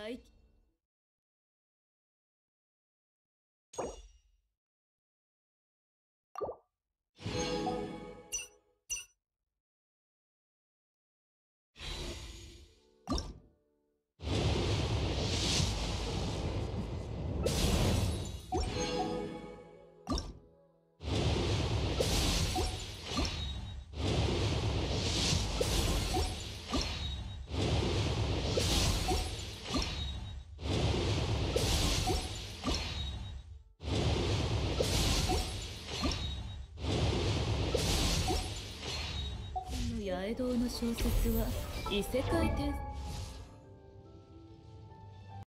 はい。you 堂の小説は異世界転